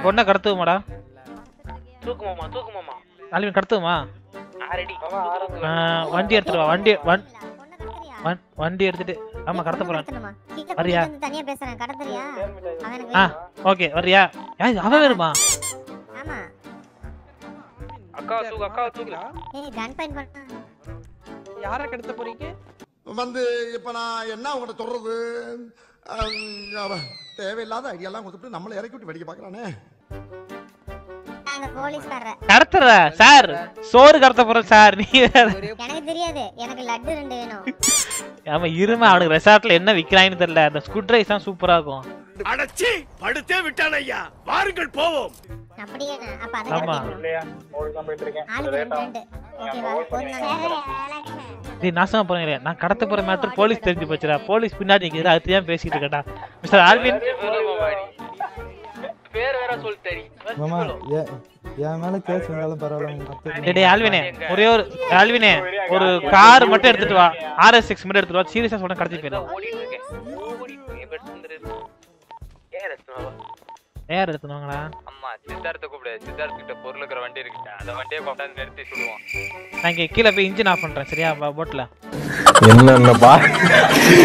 பொண்ணு கடத்துவோமாடா? தூக்குமாமா தூக்குமாமா நாளைக்கு கடத்துவோமா? வண்டி எடுத்துட்டு வா வண்டி வண்- வண்- வண்டி எடுத்துட்டு ஆமா கடத்த போறேன். வரியா? தனியா பேசுறேன் கடத்துறியா? அவனுக்கு ஆ ஓகே வரியா? ஏய், அவன் வேணுமா? ஆமா. அக்கா தூக்கு அக்கா தூக்கு. ஏய் கன் பாயிண்ட் பண்ண. யார கடத்த போறீங்க? வந்து இப்ப நான் என்ன உங்கள்கிட்ட சொல்றது? தேவையில்லாத ஐடியாலாம் கொடுத்துட்டு நம்மளை இறக்கி விட்டு வெடிக்க பாக்குறானே கடத்துற சார். சோறு கடத்த போறோம் சார். நீ. எனக்கு தெரியாது. எனக்கு லட்டு ரெண்டு வேணும். ஆமா இருமா அவனுக்கு ரெசார்ட்ல என்ன விக்கிறாங்கன்னு தெரியல. அந்த ஸ்குட் ரைஸ் தான் சூப்பரா இருக்கும். அடச்சி படுத்தே விட்டான் ஐயா. வாருங்கள் போவோம். அப்படியே அப்ப அதை இருக்கேன். ஆளுக்கு ரெண்டு. ஓகேவா? போதும் டேய் நாசமா போறீங்க நான் கடத்த போற மேட்டர் போலீஸ் தெரிஞ்சு போச்சுடா போலீஸ் பின்னாடி நிக்குது அது தான் பேசிட்டு இருக்கடா மிஸ்டர் ஆல்வின் பேர் வேற சொல்லிட்டாரி மாமா என் மேல கேஸ் வந்தாலும் பரவாயில்ல டேய் ஆல்வினே ஒரே ஒரு ஆல்வினே ஒரு கார் மட்டும் எடுத்துட்டு வா ஆர்எஸ் சிக்ஸ் மட்டும் எடுத்துட்டு வா சீரியஸா சொல்றேன் கடத்தி போயிடும் ஓடிட்டு இருக்கேன் ஓடிட்டு இருக்கேன் யார் எடுத்துனாங்களா அம்மா சித்தார்த்த கூப்பிடு. சித்தார்த்த கிட்ட பொருள் இருக்கிற வண்டி இருக்கு அந்த வண்டியை கொண்டாந்து நிறுத்தி சொல்லுவோம். நான் இங்க கீழே போய் இன்ஜின் ஆஃப் பண்றேன் சரியா? போட்ல என்னென்ன பா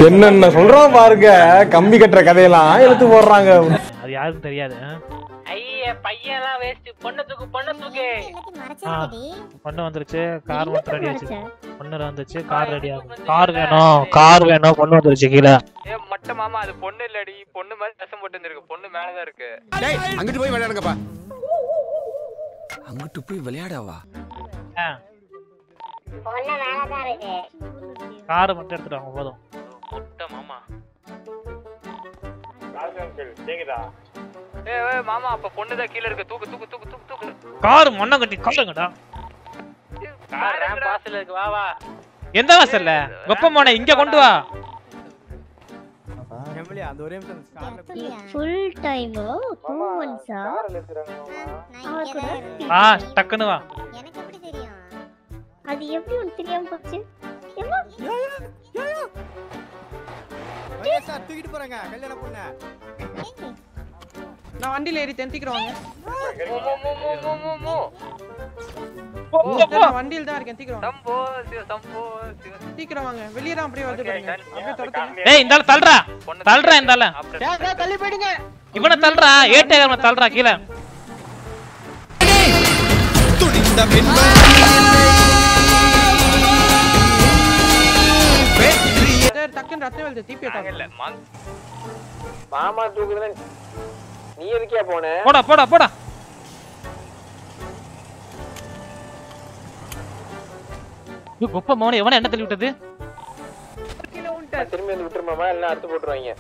என்னென்ன சொல்றோம் பாருங்க. கம்பி கட்டுற கதையெல்லாம் எடுத்து போடுறாங்க. அது யாருக்கும் தெரியாது? ஐய பையன்லாம் வேஸ்ட் பொண்ணு தூக்கு பொண்ணு தூக்கு. எல்லாத்தையும் மறைச்சாடி பொண்ணு வந்துருச்சு கார் மட்டும் ரெடி ஆச்சு. பொண்ணு வந்துருச்சு கார் ரெடி ஆகும் கார் வேணும் கார் வேணும் பொண்ணு வந்துருச்சு கீழே. ஏ மட்ட மாமா அது பொண்ணு இல்லடி. பொண்ணு மாதிரி தசம் போட்டு வந்திருக்கு. பொண்ணு மேலதான் இருக்கு. அங்கிட்டு போய் விளையாடுங்கப்பா. அங்கிட்டு போய் விளையாடவா? பொண்ணு மேலதான் இருக்கு. கார் மட்டும் எடுத்துட்டு வாங்க போதும். முட்டை மாமா. கேக்குதா ஏ ஏ, மாமா அப்ப பொண்ணு தான் கீழ இருக்கு. தூக்கு தூக்கு தூக்கு தூக்கு தூக்கு. கார் மண்ணை கட்டி காருங்கடா. கார் ரேம் பாஸ்ல இருக்கு. வா வா. எந்த வாசல்ல வெப்ப மோனை இங்க கொண்டு வா. அந்த ஒரே நிமிஷம் ஸ்கார்ல ஃபுல் டைம் டூ மந்த்ஸா நான் இங்கே தான் இருக்கேன். ஆ டக்குன்னு வா. எனக்கு எப்படி தெரியும்? அது எப்படி உனக்கு தெரியாம போச்சு? சார் தூக்கிட்டு போறாங்க கல்யாண பொண்ணு. நான் வண்டியில ஏறி தெந்திக்கிறோம். வண்டியில தான் இருக்கேன். தீக்கிறோம் சம்போ சிவ சம்போ சிவ. சீக்கிரம் வாங்க. வெளியே தான் அப்படியே வந்து பாருங்க. அப்படியே துரத்துங்க ஏய் இந்தால தள்ளுறா. பொண்ணு தள்ளுறா இந்தால அப்புறம் தள்ளி போயிடுங்க. இவனை தள்ளுறா. ஏட்டை அவனை தள்ளுறா கீழே. சார் டக்குன்னு ரத்தம் வருது. தீப்பி நாங்க விட்டாங்க இல்ல மா- மாமா தூக்குறத நீ எதுக்கே போன? போடா போடா போடா. குப்பை மோனை எவனை என்ன தள்ளி விட்டது திரும்பி வந்து விட்டுருமாமா எல்லாம் அறுத்து போட்டுருவாங்க.